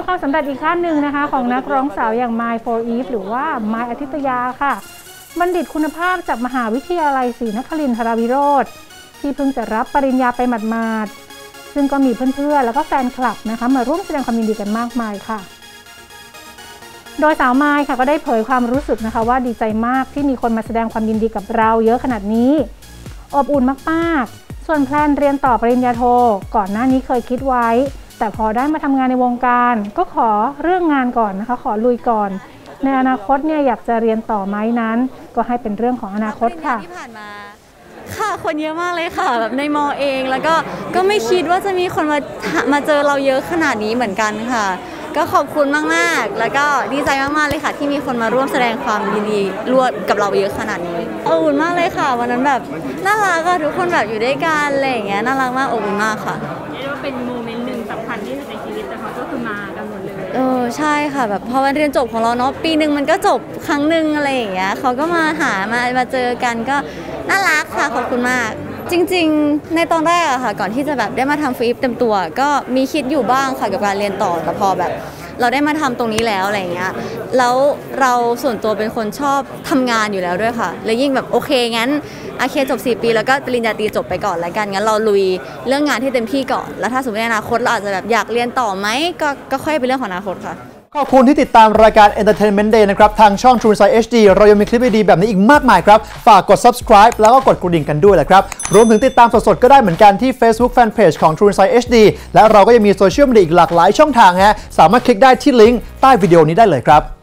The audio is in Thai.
็นความสำเร็จอีกขั้นหนึ่งนะคะ ของนักร้องสาวอย่าง My for Eve หรือว่า My อาทิตยาค่ะ บัณฑิตคุณภาพจากมหาวิทยาลัยศรีนครินทราวิโรธที่เพิ่งจะรับปริญญาไปหมาดๆซึ่งก็มีเพื่อนๆ แล้วก็แฟนคลับนะคะ มาร่วมแสดงความยินดีกันมากมายค่ะ โดยสาวไม้ค่ะก็ได้เผยความรู้สึกนะคะ ว่าดีใจมากที่มีคนมาแสดงความยินดีกับเราเยอะขนาดนี้ อบอุ่นมากๆ ส่วนแพลนเรียนต่อปริญญาโทก่อนหน้านี้เคยคิดไว้ แต่พอได้มาทำงานในวงการ ก็ขอเรื่องงานก่อนนะคะ ขอลุยก่อน ในอนาคตเนี่ยอยากจะเรียนต่อไหมนั้น ก็ให้เป็นเรื่องของอนาคตค่ะที่ผ่านมาค่ะคนเยอะมากเลยค่ะแบบในมอเองแล้วก็ก็ไม่คิดว่าจะมีคนมามาเจอเราเยอะขนาดนี้เหมือนกันค่ะ ก็ขอบคุณมากๆ แล้วก็ดีใจมากๆเลยค่ะ ที่มีคนมาร่วมแสดงความยินดีร่วมกับเราเยอะขนาดนี้อบอุ่นมากเลยค่ะ วันนั้นแบบน่ารักอะทุกคนแบบอยู่ด้วยกันอะไรอย่างเงี้ยน่ารักมากอบอุ่นมากค่ะเรียกว่าเป็นโมเมนต์ ใช่ค่ะแบบพอวันเรียนจบของเราเนาะปีหนึ่งมันก็จบครั้งหนึ่งอะไรอย่างเงี้ยเขาก็มาหามามาเจอกันก็น่ารักค่ะขอบคุณมาก จริง ๆ ในตอนแรกอะค่ะ ก่อนที่จะแบบได้มาทำฟรีเต็มตัว ก็มีคิดอยู่บ้างค่ะกับการเรียนต่อแต่พอแบบ เราได้มาทำตรงนี้แล้วอะไรเงี้ยแล้วเราส่วนตัวเป็นคนชอบทำงานอยู่แล้วด้วยค่ะ แล้วยิ่งแบบโอเคงั้นโอเคจบ 4 ปี แล้วก็ปริญญาตรีจบไปก่อนแล้วกันงั้นเราลุยเรื่องงานที่เต็มที่ก่อน แล้วถ้าสมมติในอนาคตเราอาจจะแบบอยากเรียนต่อไหมก็ก็ค่อยเป็นเรื่องของอนาคตค่ะ ขอบคุณที่ติดตามรายการ Entertainment Day นะครับ ทางช่อง True Insight HD เรายังมีคลิปดีๆแบบนี้อีกมากมายครับ ฝากกด subscribe แล้วก็กดกระดิ่งกันด้วยแหละครับ รวมถึงติดตามสดๆ ก็ได้เหมือนกันที่ Facebook Fanpage ของ True Insight HD และเราก็ยังมีโซเชียลมีเดียอีกหลากหลายช่องทางฮะสามารถคลิกได้ที่ลิงก์ใต้วิดีโอนี้ได้เลยครับ